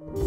you.